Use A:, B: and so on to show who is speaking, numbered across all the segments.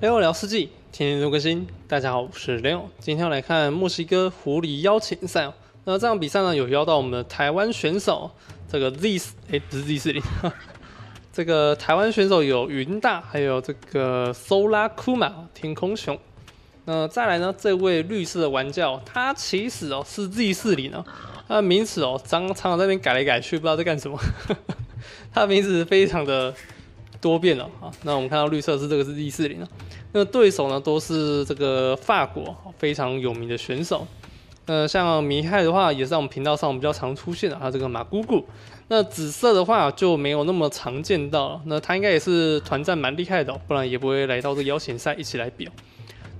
A: 雷欧聊四季，天天都更新。大家好，我是雷欧，今天要来看墨西哥狐狸邀请赛。那这场比赛呢，有邀到我们的台湾选手，这个 Z 四哎不是 Z 四零，这个台湾选手有云大，还有这个 Sola Kuma 天空熊。那再来呢，这位绿色的玩家，他其实哦是 Z 四零哦，他的名字哦常常常在那边改来改去，不知道在干什么。他的名字非常的。多变了啊！那我们看到绿色是这个是 Z 四零啊，那对手呢都是这个法国非常有名的选手。呃，像米亥的话，也是在我们频道上比较常出现的，还有这个马姑姑。那紫色的话就没有那么常见到了，那他应该也是团战蛮厉害的，不然也不会来到这邀请赛一起来比。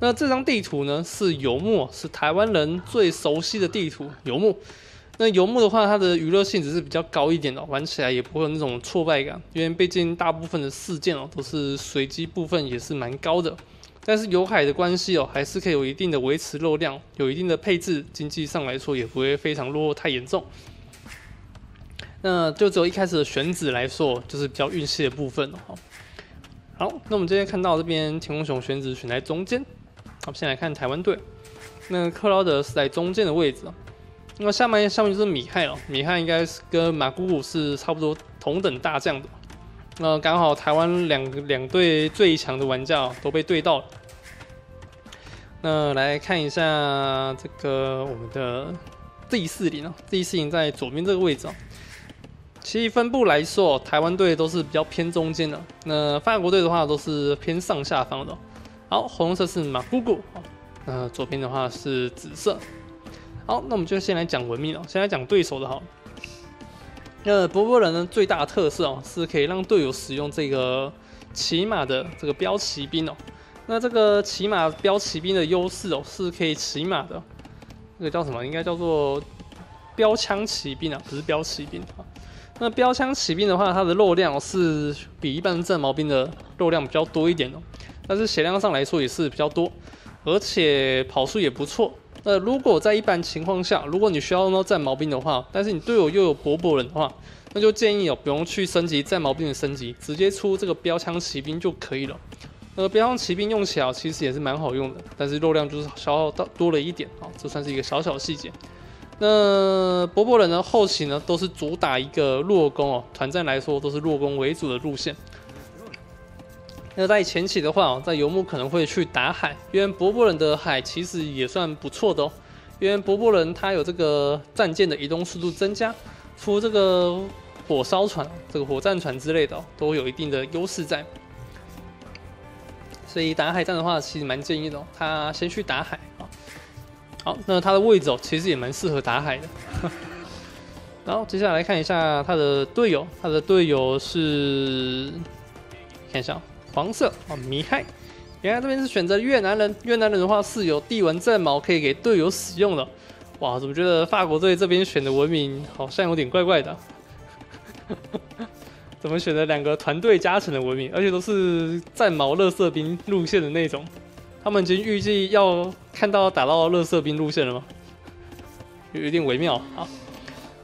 A: 那这张地图呢是游牧，是台湾人最熟悉的地图游牧。那游牧的话，它的娱乐性质是比较高一点的，玩起来也不会有那种挫败感，因为毕竟大部分的事件哦都是随机部分也是蛮高的。但是有海的关系哦，还是可以有一定的维持肉量，有一定的配置，经济上来说也不会非常落后太严重。那就只有一开始的选址来说，就是比较运气的部分哦。好，那我们今天看到这边天空熊选址选在中间。好，先来看台湾队，那克劳德是在中间的位置那么下面下面就是米亥了，米亥应该是跟马姑姑是差不多同等大将的。那刚好台湾两两队最强的玩家都被对到了。那来看一下这个我们的 Z 四零哦，Z 四零在左边这个位置啊。其实分布来说，台湾队都是比较偏中间的，那法国队的话都是偏上下方的。好，红色是马姑姑，那左边的话是紫色。好，那我们就先来讲文明了。先来讲对手的哈。那波波人呢，最大的特色哦，是可以让队友使用这个骑马的这个标骑兵哦。那这个骑马标骑兵的优势哦，是可以骑马的。这个叫什么？应该叫做标枪骑兵啊，不是标骑兵啊。那标枪骑兵的话，它的肉量是比一般战矛兵的肉量比较多一点哦。但是血量上来说也是比较多，而且跑速也不错。那如果在一般情况下，如果你需要用到战矛兵的话，但是你队友又有博博人的话，那就建议哦，不用去升级战矛兵的升级，直接出这个标枪骑兵就可以了。呃，标枪骑兵用起来其实也是蛮好用的，但是肉量就是消耗到多了一点啊，这算是一个小小细节。那博博人呢，后期呢都是主打一个弱攻哦，团战来说都是弱攻为主的路线。那在前期的话，在游牧可能会去打海，因为博博人的海其实也算不错的哦。因为博博人他有这个战舰的移动速度增加，出这个火烧船、这个火战船之类的，都有一定的优势在。所以打海战的话，其实蛮建议的，他先去打海啊。好，那他的位置哦，其实也蛮适合打海的。然后接下来看一下他的队友，他的队友是看一下。黄色啊，米亥，原来这边是选择越南人。越南人的话是有地纹战矛可以给队友使用的。哇，怎么觉得法国队这边选的文明好像有点怪怪的？怎么选择两个团队加成的文明，而且都是战矛乐色兵路线的那种？他们已经预计要看到打到乐色兵路线了吗？有点微妙啊。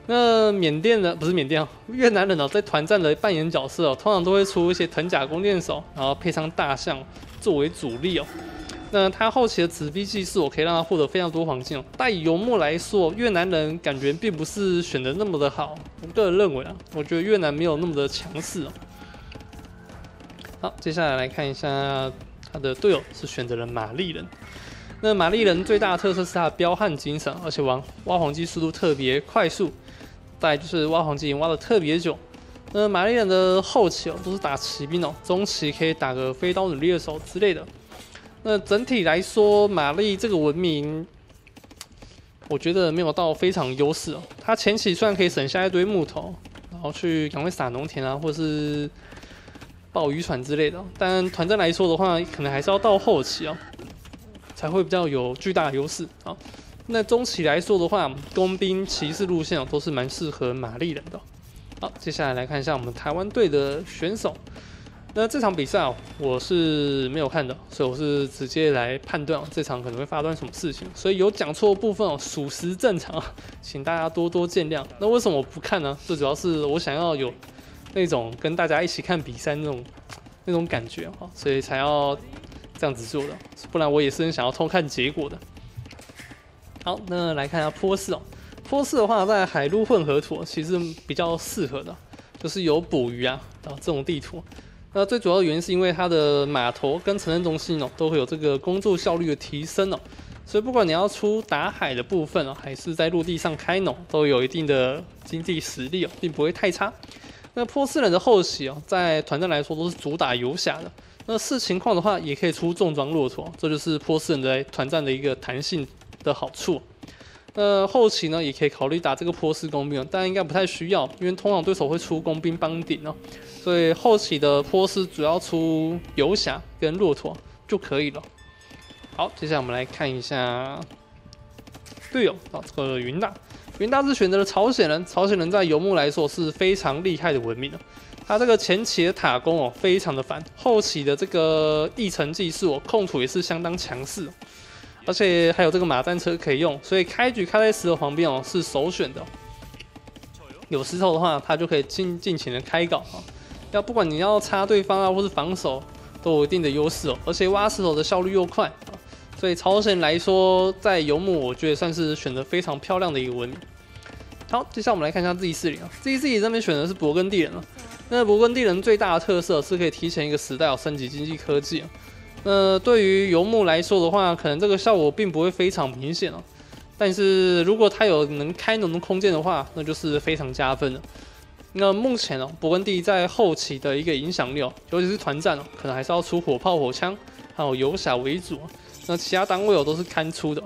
A: 那缅甸的不是缅甸哦，越南人哦，在团战的扮演角色哦，通常都会出一些藤甲弓箭手，然后配上大象作为主力哦。那他后期的纸币技术，我可以让他获得非常多黄金哦。但以游牧来说，越南人感觉并不是选的那么的好。我个人认为啊，我觉得越南没有那么的强势哦。好，接下来来看一下他的队友是选择了玛丽人。那玛丽人最大的特色是他的彪悍精神，而且玩挖黄金速度特别快速。再就是挖黄金挖的特别久，那玛丽人的后期哦都是打骑兵哦，中期可以打个飞刀女猎手之类的。那整体来说，玛丽这个文明，我觉得没有到非常优势哦。它前期虽然可以省下一堆木头，然后去赶快撒农田啊，或者是爆渔船之类的，但团战来说的话，可能还是要到后期哦，才会比较有巨大的优势啊。那中期来说的话，工兵骑士路线哦都是蛮适合玛丽人的。好，接下来来看一下我们台湾队的选手。那这场比赛哦，我是没有看的，所以我是直接来判断这场可能会发生什么事情。所以有讲错部分哦，属实正常，请大家多多见谅。那为什么我不看呢？最主要是我想要有那种跟大家一起看比赛那种那种感觉哈，所以才要。这样子做的，不然我也是很想要偷看结果的。好，那来看一下坡四哦。坡四的话，在海陆混合土其实比较适合的，就是有捕鱼啊啊这种地图。那最主要的原因是因为它的码头跟城镇中心哦，都会有这个工作效率的提升哦。所以不管你要出打海的部分哦，还是在陆地上开农，都有一定的经济实力哦，并不会太差。那波斯人的后期哦，在团战来说都是主打游侠的。那视情况的话，也可以出重装骆驼，这就是波斯人在团战的一个弹性的好处。那后期呢，也可以考虑打这个波斯工兵，但应该不太需要，因为通常对手会出工兵帮顶哦。所以后期的波斯主要出游侠跟骆驼就可以了。好，接下来我们来看一下队友啊，这个云大，云大是选择了朝鲜人，朝鲜人在游牧来说是非常厉害的文明了。他这个前期的塔攻哦，非常的烦，后期的这个地层技术哦，控土也是相当强势，而且还有这个马战车可以用，所以开局开在石头旁边哦是首选的。有石头的话，他就可以尽尽情的开搞啊，要不管你要插对方啊，或是防守，都有一定的优势哦，而且挖石头的效率又快啊。所以朝鲜来说，在游牧，我觉得算是选择非常漂亮的一个文明。好，接下来我们来看一下 Z 四零啊，Z 四零这边选的是勃艮第人了。那勃艮第人最大的特色是可以提前一个时代哦升级经济科技啊。那对于游牧来说的话，可能这个效果并不会非常明显哦。但是如果它有能开农的空间的话，那就是非常加分的。那目前哦，勃艮第在后期的一个影响力哦，尤其是团战哦，可能还是要出火炮、火枪，还有游侠为主。那其他单位哦都是堪出的，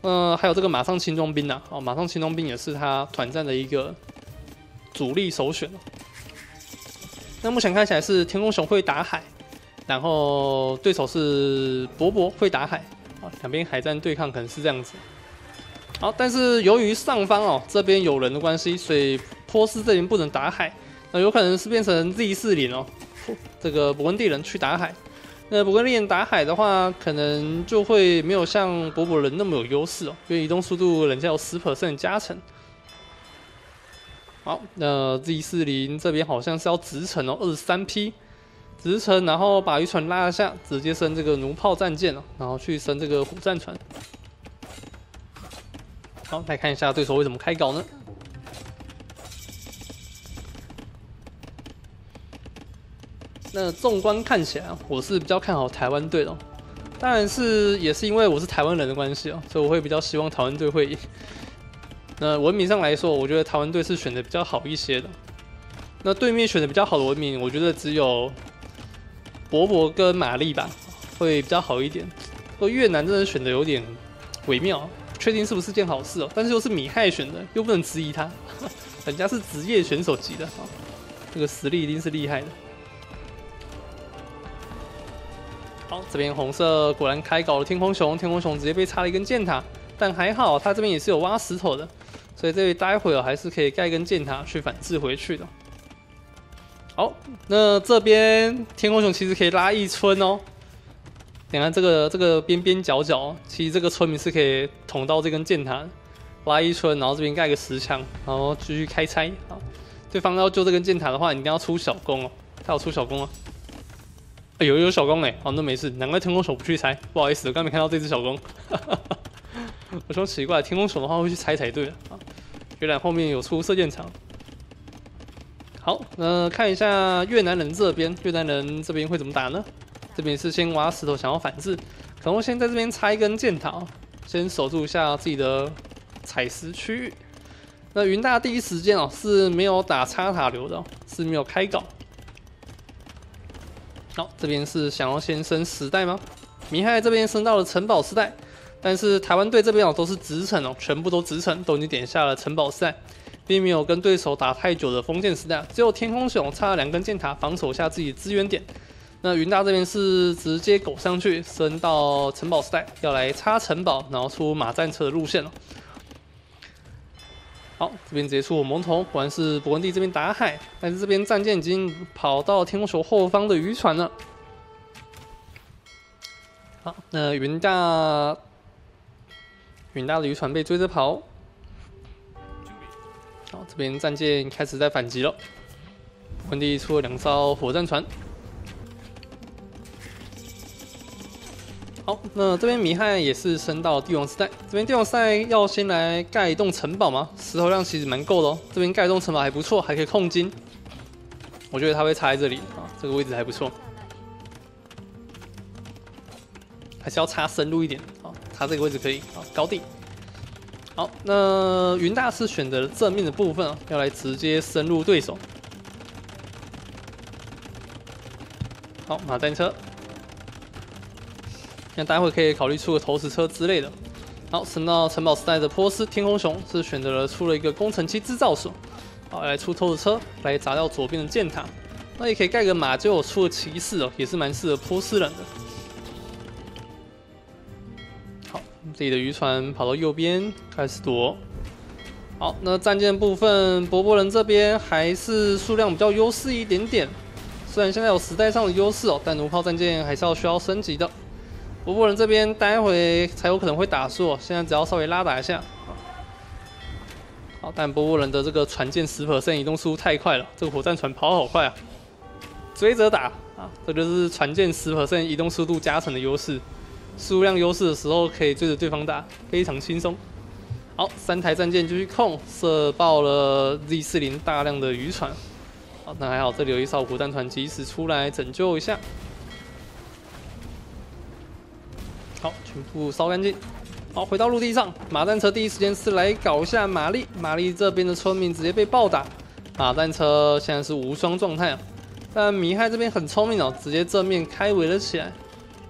A: 呃，还有这个马上轻装兵呐，哦，马上轻装兵也是他团战的一个主力首选那目前看起来是天空熊会打海，然后对手是伯伯会打海，啊，两边海战对抗可能是这样子。好，但是由于上方哦这边有人的关系，所以波斯这边不能打海，那有可能是变成 Z 四零哦，这个勃艮第人去打海。那不跟猎人打海的话，可能就会没有像博博人那么有优势哦，因为移动速度人家有十 percent 加成。好，那 Z 四零这边好像是要直程哦，二十三 P 直升，然后把渔船拉下，直接升这个弩炮战舰哦，然后去升这个虎战船。好，来看一下对手会怎么开搞呢？那纵观看起来，我是比较看好台湾队的，当然是也是因为我是台湾人的关系哦，所以我会比较希望台湾队会赢。那文明上来说，我觉得台湾队是选的比较好一些的。那对面选的比较好的文明，我觉得只有伯伯跟玛丽吧，会比较好一点。不过越南真的选的有点微妙，确定是不是件好事哦？但是又是米亥选的，又不能质疑他，人家是职业选手级的啊，这个实力一定是厉害的。好，这边红色果然开搞了天空熊，天空熊直接被插了一根箭塔，但还好他这边也是有挖石头的，所以这里待会儿还是可以盖一根箭塔去反制回去的。好，那这边天空熊其实可以拉一村哦，你看这个这个边边角角，其实这个村民是可以捅到这根箭塔，拉一村，然后这边盖个石墙，然后继续开拆。好，对方要救这根箭塔的话，你一定要出小弓哦，他有出小弓啊。有有小弓哎，好那没事，难怪天空手不去猜，不好意思，我刚没看到这只小弓。我说奇怪，天空手的话会去猜才对啊，原来后面有出射箭场。好，那看一下越南人这边，越南人这边会怎么打呢？这边是先挖石头想要反制，可能先在这边插一根箭塔，先守住一下自己的采石区域。那云大第一时间哦是没有打插塔流的，是没有开搞。好，这边是想要先升时代吗？米海这边升到了城堡时代，但是台湾队这边哦都是直城哦，全部都直城，都已经点下了城堡时代，并没有跟对手打太久的封建时代，只有天空熊插了两根箭塔防守下自己资源点。那云大这边是直接狗上去升到城堡时代，要来插城堡，然后出马战车的路线了。好，这边直接出我蒙头，果然是勃艮第这边打海，但是这边战舰已经跑到天空熊后方的渔船了。好，那云大云大的渔船被追着跑。好，这边战舰开始在反击了，勃艮第出了两艘火战船。好，那这边米汉也是升到帝王时代。这边帝王时代要先来盖一栋城堡吗？石头量其实蛮够的哦。这边盖一栋城堡还不错，还可以控金。我觉得他会插在这里啊，这个位置还不错。还是要插深入一点啊，插这个位置可以啊，高地。好，那云大师选择正面的部分啊，要来直接深入对手。好，马战车。那待会可以考虑出个投石车之类的。好，升到城堡时代的波斯天空熊是选择了出了一个工程机制造所，好来出投石车来砸掉左边的箭塔。那也可以盖个马厩出了骑士哦，也是蛮适合波斯人的。自己的渔船跑到右边开始躲。好，那战舰部分，波波人这边还是数量比较优势一点点。虽然现在有时代上的优势哦，但弩炮战舰还是要需要升级的。波波人这边待会才有可能会打输，现在只要稍微拉打一下。好，但波波人的这个船舰十 percent 移动速度太快了，这个火战船跑好快啊！追着打啊，这就是船舰十 percent 移动速度加成的优势。数量优势的时候可以追着对方打，非常轻松。好，三台战舰继续控，射爆了 Z 四零大量的渔船。好，那还好，这里有一艘火战船及时出来拯救一下。好，全部烧干净。好，回到陆地上，马战车第一时间是来搞一下玛丽。玛丽这边的村民直接被暴打，马战车现在是无双状态啊。但米亥这边很聪明哦，直接正面开围了起来，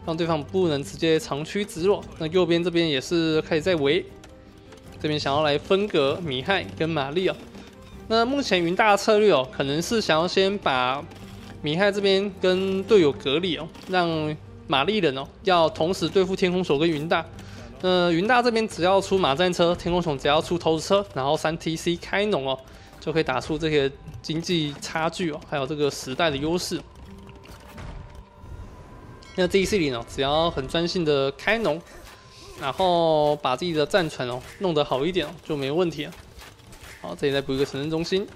A: 让对方不能直接长驱直入。那右边这边也是开始在围，这边想要来分隔米亥跟玛丽哦。那目前云大的策略哦，可能是想要先把米亥这边跟队友隔离哦，让。玛丽人哦，要同时对付天空手跟云大。那云大这边只要出马战车，天空熊只要出投石车，然后三 T C 开农哦，就可以打出这些经济差距哦，还有这个时代的优势。那 D C 里呢，只要很专心的开农，然后把自己的战船哦弄得好一点哦，就没问题了。好，这里再补一个城镇中心。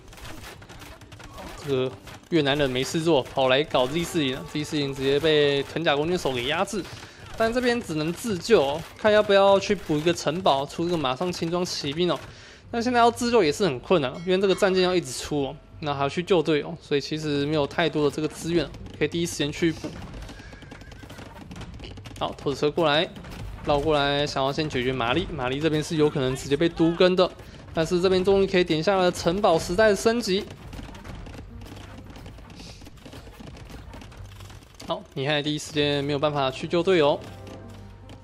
A: 这个。越南人没事做，跑来搞 Z 四零，Z 四零直接被藤甲弓箭手给压制，但这边只能自救，哦看要不要去补一个城堡，出一个马上轻装骑兵哦。但现在要自救也是很困难，因为这个战舰要一直出哦，那还要去救队友，所以其实没有太多的这个资源可以第一时间去补。好，拖着车过来，绕过来，想要先解决玛丽，玛丽这边是有可能直接被毒根的，但是这边终于可以点下了城堡时代的升级。好，你看第一时间没有办法去救队友。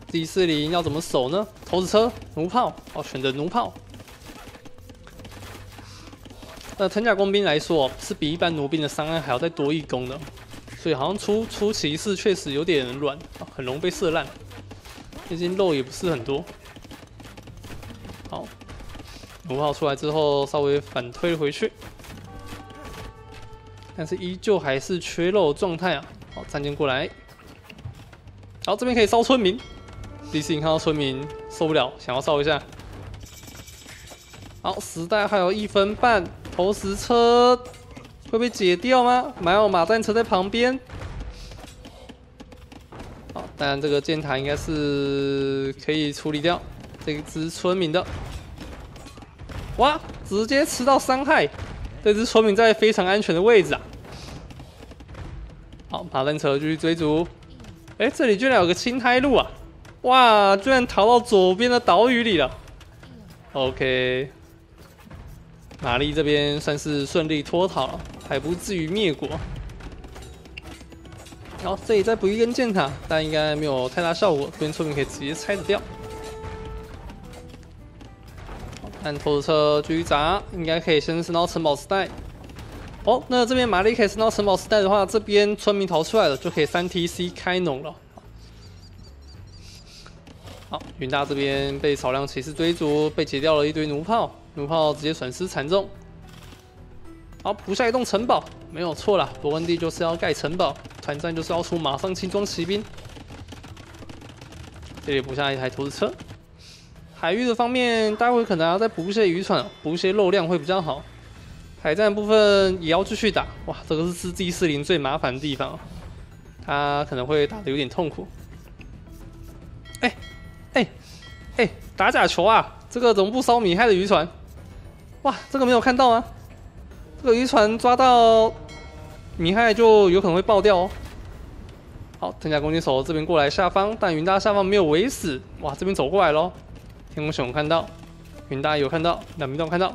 A: 第四零要怎么守呢？投子车、弩炮，哦，选择弩炮。那藤甲工兵来说，是比一般弩兵的伤害还要再多一攻的，所以好像出出骑士确实有点软，很容易被射烂。毕竟肉也不是很多。好，弩炮出来之后，稍微反推回去，但是依旧还是缺肉状态啊。好，战舰过来。好，这边可以烧村民。第一次看到村民受不了，想要烧一下。好，时代还有一分半，投石车会被解掉吗？还有马战车在旁边。好，当然这个箭塔应该是可以处理掉这只村民的。哇，直接吃到伤害，这只村民在非常安全的位置啊。好，马战车继续追逐。哎，这里居然有个青苔路啊！哇，居然逃到左边的岛屿里了。OK，玛丽这边算是顺利脱逃了，还不至于灭国。然后，这里再补一根箭塔，但应该没有太大效果。这边村民可以直接拆得掉。按拖车继续砸，应该可以先升到城堡时代。哦，那这边玛丽可以升到城堡时代的话，这边村民逃出来了，就可以三 T C 开农了。好，云大这边被少量骑士追逐，被截掉了一堆弩炮，弩炮直接损失惨重。好，补下一栋城堡，没有错啦，伯恩第就是要盖城堡，团战就是要出马上轻装骑兵。这里补下一台投石车。海域的方面，待会可能要再补一些渔船，补一些肉量会比较好。海战部分也要继续打，哇，这个是 G 四零最麻烦的地方，他可能会打的有点痛苦。哎哎，哎打假球啊！这个怎么不烧米害的渔船？哇，这个没有看到吗？这个渔船抓到米害就有可能会爆掉哦。好，藤甲攻击手这边过来下方，但云大下方没有围死。哇，这边走过来咯！天空熊看到，云大有看到，两边都看到。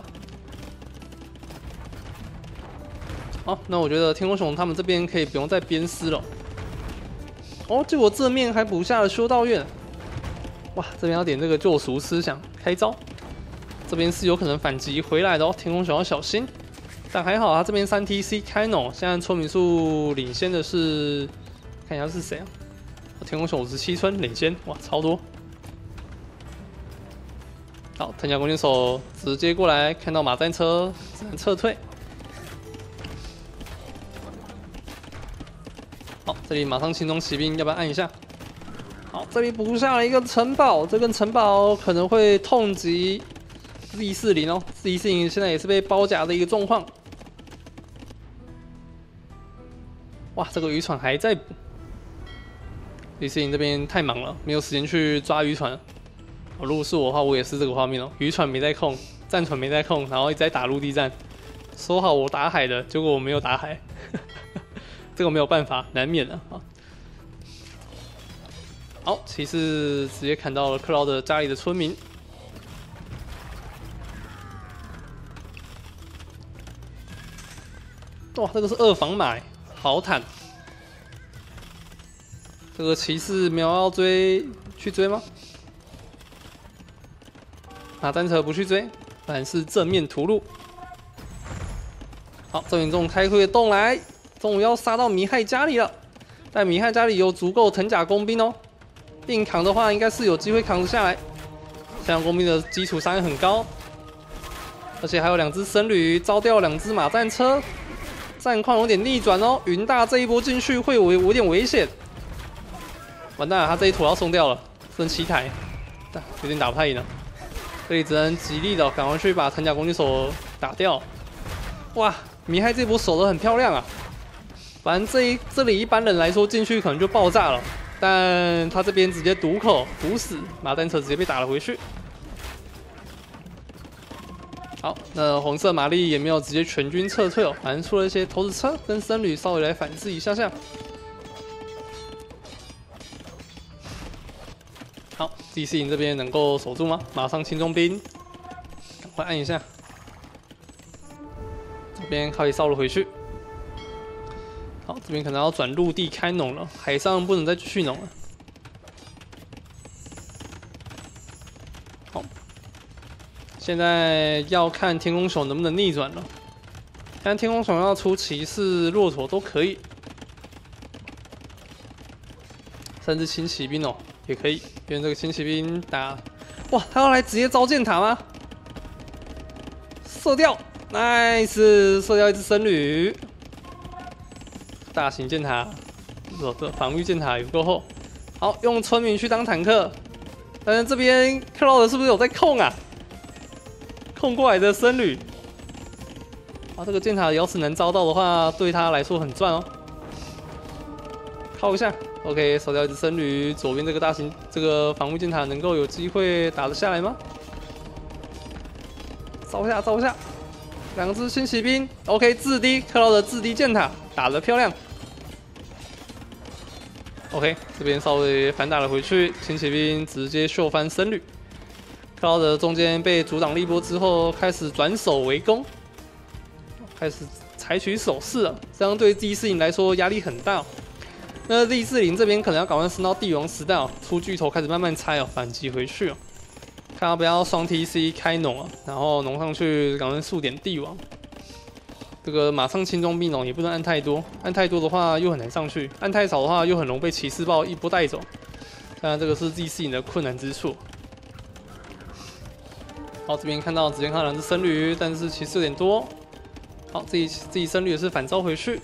A: 好，那我觉得天空熊他们这边可以不用再鞭尸了。哦，结果正面还补下了修道院。哇，这边要点这个救赎思想开招，这边是有可能反击回来的哦。天空熊要小心，但还好啊，这边三 T C 开农，现在村民数领先的是，看一下是谁啊？天空熊五十七村领先，哇，超多。好，藤甲弓箭手直接过来，看到马战车只能撤退。好，这里马上轻装骑兵，要不要按一下？好，这里补下了一个城堡，这根城堡可能会痛击 Z 四零哦。Z 四零现在也是被包夹的一个状况。哇，这个渔船还在补。Z 四零这边太忙了，没有时间去抓渔船。如果是我的话，我也是这个画面哦。渔船没在控，战船没在控，然后一直在打陆地战。说好我打海的，结果我没有打海，这个没有办法，难免的啊。好，骑士直接砍到了克劳德家里的村民。哇，这个是二房马，好坦。这个骑士没有要追，去追吗？马单车不去追，反是正面屠戮。好，这边这种开阔的洞来，终于要杀到米亥家里了。但米亥家里有足够藤甲工兵哦。硬扛的话，应该是有机会扛得下来。太阳工兵的基础伤害很高，而且还有两只僧侣招掉两只马战车，战况有点逆转哦。云大这一波进去会有有点危险，完蛋了，他这一坨要送掉了，剩七台，有点打不太赢了。这里只能极力的赶快去把藤甲攻击手打掉。哇，米亥这波守的很漂亮啊！反正这一这里一般人来说进去可能就爆炸了。但他这边直接堵口堵死，马单车直接被打了回去。好，那红色玛丽也没有直接全军撤退哦，反正出了一些投石车跟僧侣稍微来反制一下下。好，D C 营这边能够守住吗？马上轻重兵，赶快按一下，这边可以烧了回去。好，这边可能要转陆地开农了，海上不能再继续农了。现在要看天空熊能不能逆转了。看天空熊要出骑士、骆驼都可以，甚至轻骑兵哦也可以。因为这个轻骑兵打，哇，他要来直接招箭塔吗？射掉，nice，射掉一只僧侣。大型箭塔，这防御箭塔有够厚。好，用村民去当坦克。但是这边克劳德是不是有在控啊？送过来的僧侣。啊，这个箭塔要是能招到的话，对他来说很赚哦。靠一下，OK，扫掉一只僧侣。左边这个大型这个防御箭塔能够有机会打得下来吗？招一下，招一下。两只轻骑兵，OK，自低克劳德自低箭塔打得漂亮。OK，这边稍微反打了回去，轻骑兵直接秀翻僧侣。克劳德中间被阻挡了一波之后，开始转守为攻，开始采取守势了。这样对 Z 四零来说压力很大。那 Z 四零这边可能要赶快升到帝王时代哦，出巨头开始慢慢拆哦，反击回去哦。看要不要双 TC 开农啊，然后农上去赶快速点帝王。这个马上轻装兵哦，也不能按太多，按太多的话又很难上去，按太少的话又很容易被骑士豹一波带走。当然这个是 Z 四影的困难之处。好，这边看到直接看到两只僧侣，但是骑士有点多。好，自己自己僧侣也是反招回去，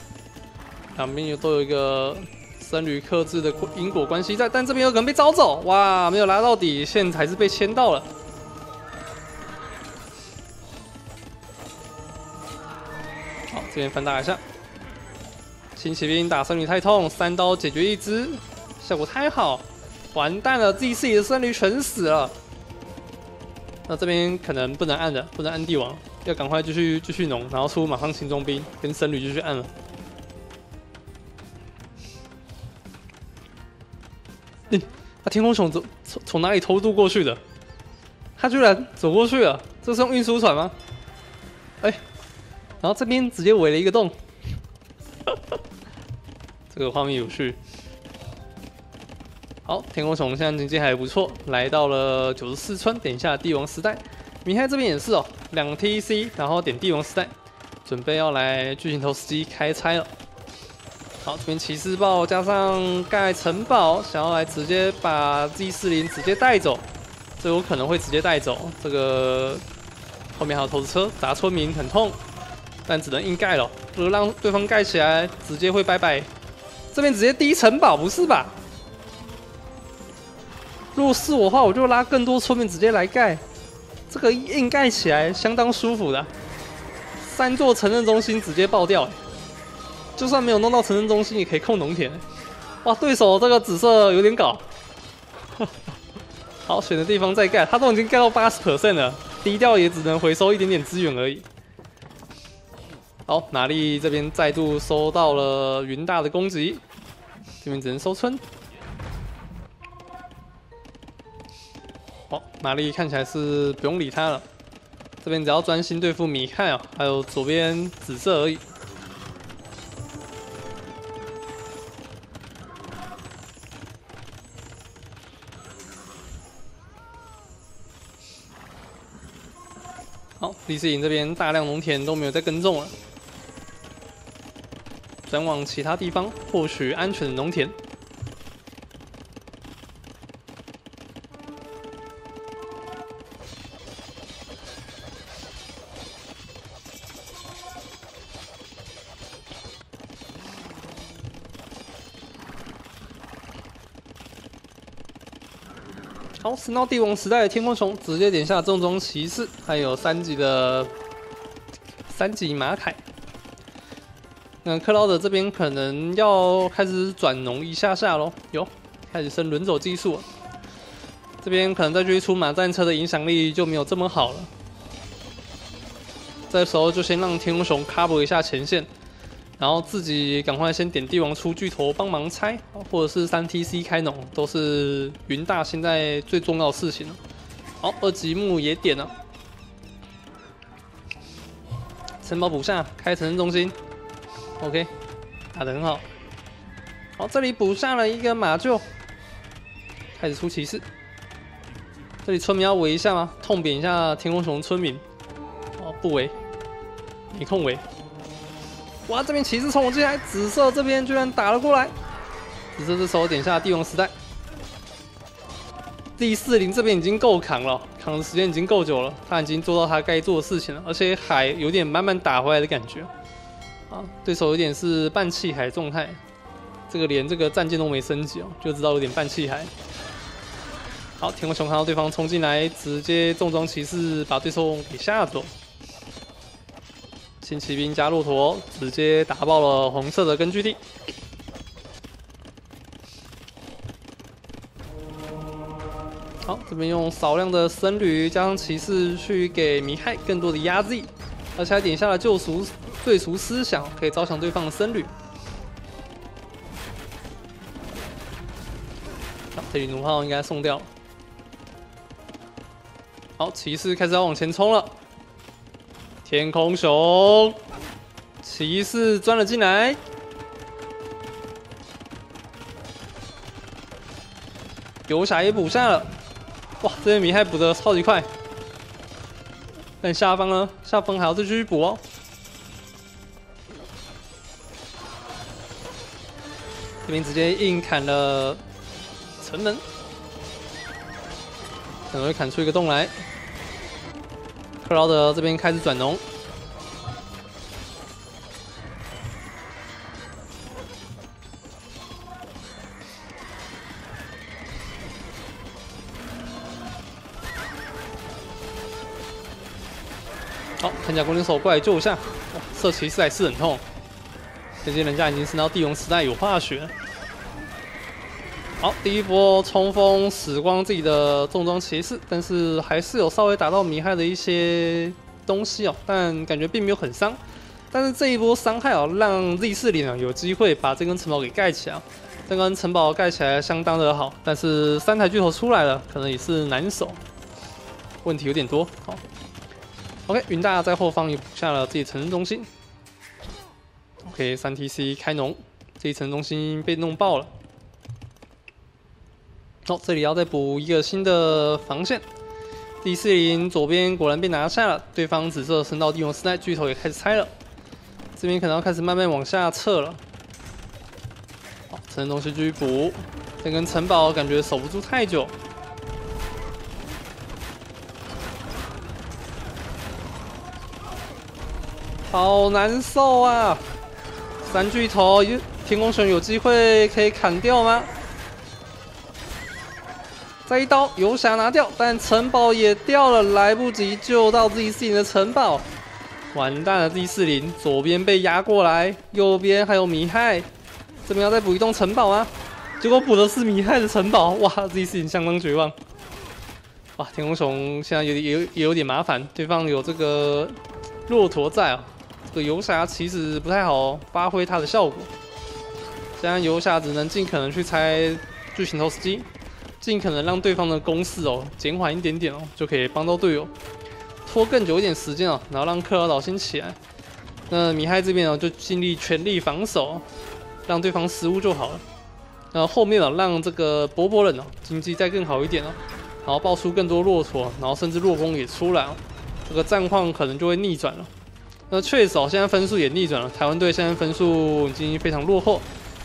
A: 两边又都有一个僧侣克制的因果关系在，但这边有可能被招走，哇，没有拉到底线，还是被牵到了。好这边反打一下，轻骑兵打僧侣太痛，三刀解决一只，效果太好。完蛋了，自己自己的僧侣全死了。那这边可能不能按的，不能按帝王，要赶快继续继续农，然后出马上轻中兵跟僧侣继续按了。嗯，他天空熊走从从哪里偷渡过去的？他居然走过去了，这是用运输船吗？哎，然后这边直接围了一个洞，这个画面有趣。好，天空虫现在经济还不错，来到了九十四村，点一下帝王时代。米海这边也是哦，两 TC，然后点帝王时代，准备要来巨型投石机开拆了。好，这边骑士豹加上盖城堡，想要来直接把 G 四零直接带走，这有可能会直接带走。这个后面还有投石车砸村民很痛，但只能硬盖了。如让对方盖起来，直接会拜拜。这边直接低城堡，不是吧？如果是我的话，我就拉更多村民直接来盖，这个硬盖起来相当舒服的。三座城镇中心直接爆掉，就算没有弄到城镇中心，也可以控农田。哇，对手这个紫色有点搞。好，选的地方再盖，他都已经盖到八十 percent 了，低调也只能回收一点点资源而已。好，哪里这边再度收到了云大的攻击，这边只能收村。玛丽看起来是不用理他了，这边只要专心对付米汉啊，还有左边紫色而已。好，李世颖这边大量农田都没有再耕种了，转往其他地方获取安全的农田。神到帝王时代的天空虫直接点下重装骑士，还有三级的三级马凯。那克劳德这边可能要开始转农一下下喽，有开始升轮走技术。这边可能再追出马战车的影响力就没有这么好了。这时候就先让天空熊 cover 一下前线。然后自己赶快先点帝王出巨头帮忙拆，或者是三 TC 开农，都是云大现在最重要的事情了。好，二级木也点了，城堡补下，开城镇中心，OK，打得很好。好，这里补下了一个马厩，开始出骑士。这里村民要围一下吗？痛扁一下天空熊村民。哦，不围，没空围。哇！这边骑士冲我进来，紫色这边居然打了过来。紫色这时候点下帝王时代，第四零这边已经够扛了，扛的时间已经够久了，他已经做到他该做的事情了，而且海有点慢慢打回来的感觉。啊，对手有点是半气海状态，这个连这个战舰都没升级哦，就知道有点半气海。好，天空熊看到对方冲进来，直接重装骑士把对手给吓走。新骑兵加骆驼，直接打爆了红色的根据地。好，这边用少量的僧侣加上骑士去给弥亥更多的压制，而且还点下了救赎最赎思想，可以招降对方的僧侣。好，这里弩炮应该送掉。好，骑士开始要往前冲了。天空熊骑士钻了进来，游侠也补下了。哇，这边米还补的超级快。但下方呢？下方还要再继续补哦。这边直接硬砍了城门，可能会砍出一个洞来。克劳德这边开始转农，好，看下弓箭手过来救一下。哇，射骑士还是很痛，毕竟人家已经升到帝王时代有化学。好，第一波冲锋死光自己的重装骑士，但是还是有稍微打到米害的一些东西哦，但感觉并没有很伤。但是这一波伤害哦，让 Z 四零啊有机会把这根城堡给盖起来。这根城堡盖起来相当的好，但是三台巨头出来了，可能也是难守。问题有点多。好，OK，云大在后方也补下了自己城镇中心。OK，三 TC 开农，这一城中心被弄爆了。哦，这里要再补一个新的防线。第四营左边果然被拿下了，对方紫色升到帝王时代，巨头也开始拆了。这边可能要开始慢慢往下撤了。好，城东西继续补，这根城堡感觉守不住太久。好难受啊！三巨头，天空熊有机会可以砍掉吗？再一刀，游侠拿掉，但城堡也掉了，来不及救到 Z 四零的城堡，完蛋了！Z 四零左边被压过来，右边还有米亥，这边要再补一栋城堡啊！结果补的是米亥的城堡，哇！Z 四零相当绝望。哇，天空熊现在有也也有点麻烦，对方有这个骆驼在啊，这个游侠其实不太好发挥它的效果，现在游侠只能尽可能去拆巨型投石机。尽可能让对方的攻势哦减缓一点点哦，就可以帮到队友拖更久一点时间哦，然后让克劳岛先起来。那米亥这边哦就尽力全力防守，让对方失误就好了。然后面哦让这个波波人哦经济再更好一点哦，然后爆出更多骆驼，然后甚至弱攻也出来哦，这个战况可能就会逆转了。那确实哦，现在分数也逆转了，台湾队现在分数已经非常落后，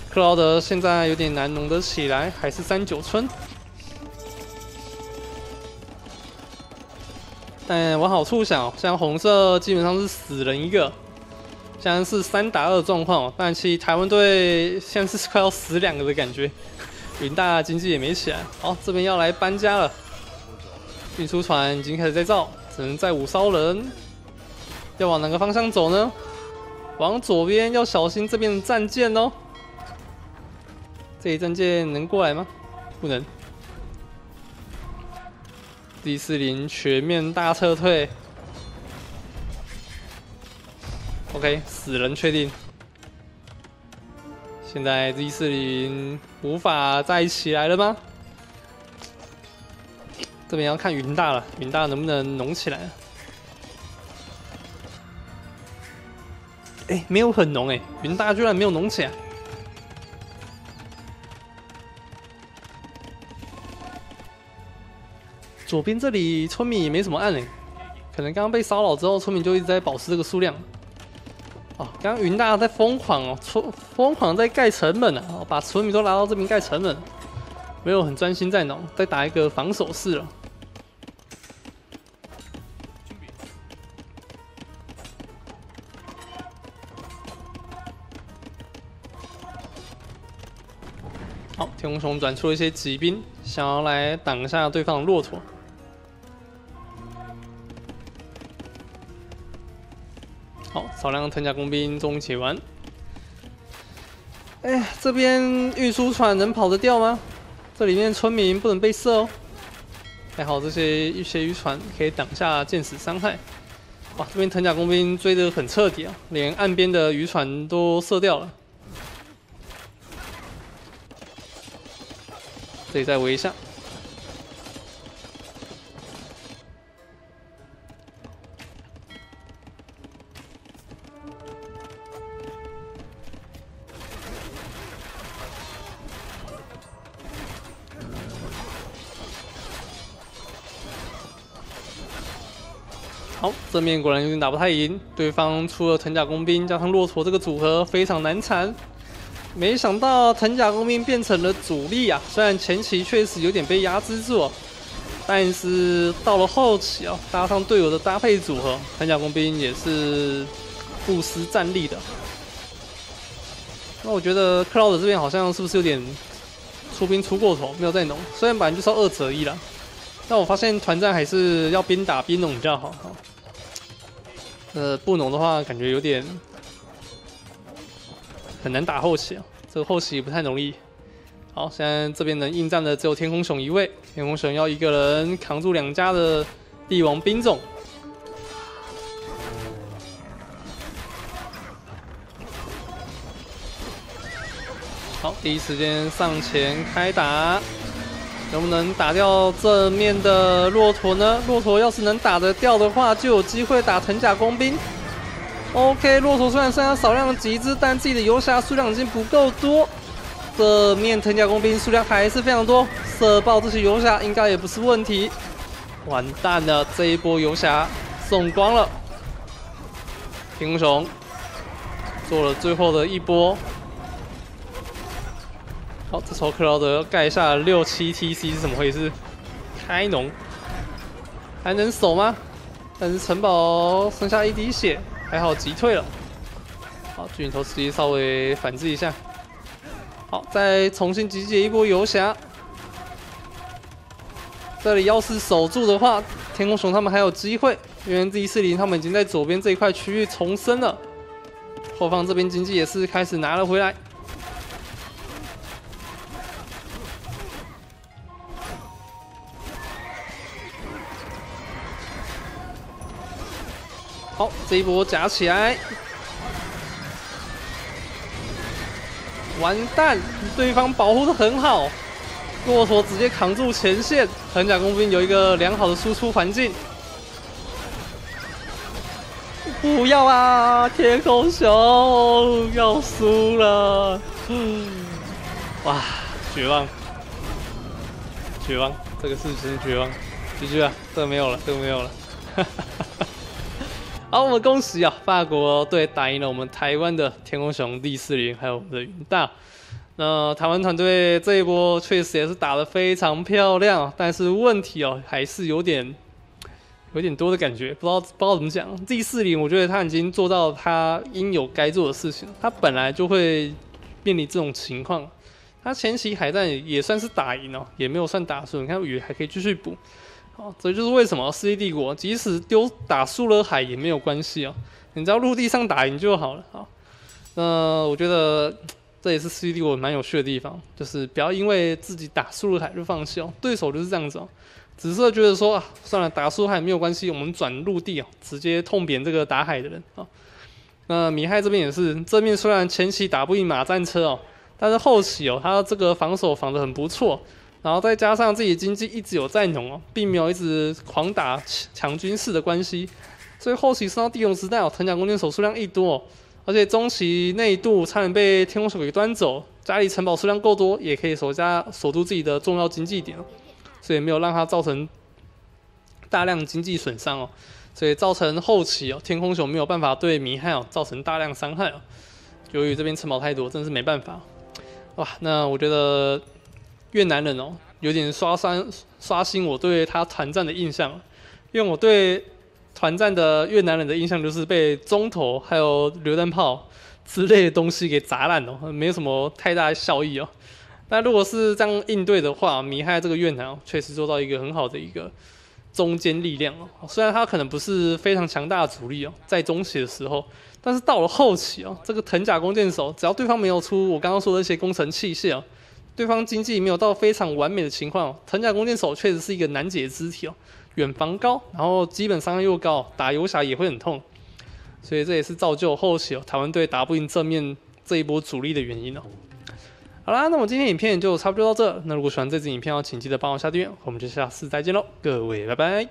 A: 克劳德现在有点难弄得起来，还是三九村。但往好处想，像红色基本上是死人一个，现在是三打二状况。但其实台湾队现在是 快要死两个的感觉。云大经济也没起来，好，这边要来搬家了。运输船已经开始在造，只能载五艘人。要往哪个方向走呢？往左边要小心这边的战舰哦。这一战舰能过来吗？不能。第四零全面大撤退，OK，死人确定。现在 z 四零无法再起来了吗？这边要看云大了，云大能不能浓起来？哎，没有很浓哎，云大居然没有浓起来。左边这里村民也没什么按诶，可能刚刚被骚扰之后，村民就一直在保持这个数量。哦，刚刚云大在疯狂哦，村疯狂在盖城门啊，把村民都拉到这边盖城门，没有很专心在弄，在打一个防守式了。好，天空熊转出了一些骑兵，想要来挡一下对方的骆驼。少量藤甲工兵终于解完。哎，这边运输船能跑得掉吗？这里面村民不能被射哦。还好这些一些渔船可以挡下箭矢伤害。哇，这边藤甲工兵追得很彻底啊，连岸边的渔船都射掉了。这里再围一下。正面果然有点打不太赢，对方出了藤甲工兵加上骆驼这个组合非常难缠。没想到藤甲工兵变成了主力啊！虽然前期确实有点被压制住，但是到了后期啊，搭上队友的搭配组合，藤甲工兵也是不失战力的。那我觉得克劳德这边好像是不是有点出兵出过头，没有再弄？虽然本来就是二折一了。但我发现团战还是要边打边弄比较好。呃，不农的话，感觉有点很难打后期啊。这个后期不太容易。好，现在这边能应战的只有天空熊一位，天空熊要一个人扛住两家的帝王兵种。好，第一时间上前开打，能不能打掉正面的骆驼呢？骆驼要是能打得掉的话，就有机会打藤甲工兵。OK，骆驼虽然剩下少量的几只，但自己的游侠数量已经不够多。这面藤甲工兵数量还是非常多，射爆这些游侠应该也不是问题。完蛋了，这一波游侠送光了。天空熊做了最后的一波。这时候克劳德盖下六七 TC 是怎么回事？开农还能守吗？但是城堡剩下一滴血。还好击退了，好，巨影头直接稍微反制一下，好，再重新集结一波游侠。这里要是守住的话，天空熊他们还有机会，因为 Z 四零他们已经在左边这一块区域重生了，后方这边经济也是开始拿了回来。好，这一波夹起来，完蛋！对方保护的很好，骆驼直接扛住前线，藤甲工兵有一个良好的输出环境。不要啊！天空熊要输了，哇，绝望，绝望，这个是真绝望。继续啊，这个没有了，这个没有了，哈哈哈。好，我们恭喜啊！法国队打赢了我们台湾的天空熊 D 四零，还有我们的云大。那台湾团队这一波确实也是打得非常漂亮，但是问题哦，还是有点有点多的感觉，不知道不知道怎么讲。D 四零，我觉得他已经做到他应有该做的事情，他本来就会面临这种情况。他前期海战也算是打赢了，也没有算打输，你看雨还可以继续补。哦，这就是为什么世纪帝国即使丢打输了海也没有关系啊，你只要陆地上打赢就好了啊。那我觉得 这也是世纪帝国蛮有趣的地方，就是不要因为自己打输了海就放弃哦。对手就是这样子哦，只是觉得说啊，算了，打输海没有关系，我们转陆地哦，直接痛扁这个打海的人啊。那米亥这边也是，正面虽然前期打不赢马战车哦，但是后期哦，他这个防守防得很不错。然后再加上自己经济一直有在浓哦，并没有一直狂打强军事的关系，所以后期升到帝王时代哦，藤甲弓箭手数量一多哦，而且中期那一度差点被天空手给端走，家里城堡数量够多，也可以守家守住自己的重要经济点哦，所以没有让他造成大量经济损伤哦，所以造成后期哦天空熊没有办法对弥汉哦造成大量伤害哦，由于这边城堡太多，真是没办法，哇，那我觉得。越南人哦，有点刷新刷新我对他团战的印象，因为我对团战的越南人的印象就是被中投还有榴弹炮 之类的东西给砸烂了，没有什么太大的效益哦。那如果是这样应对的话，米亥这个越南，确实做到一个很好的一个中间力量哦。虽然他可能不是非常强大的主力哦，在中期的时候，但是到了后期哦，这个藤甲弓箭手，只要对方没有出我刚刚说的一些工程器械哦。对方经济没有到非常完美的情况，藤甲弓箭手确实是一个难解之题哦。远防高，然后基本伤害又高，打游侠也会很痛，所以这也是造就后期哦台湾队打不赢正面这一波主力的原因哦。好啦，那我今天影片就差不多到这。那如果喜欢这支影片，请记得帮我下订阅，我们就下次再见喽，各位拜拜。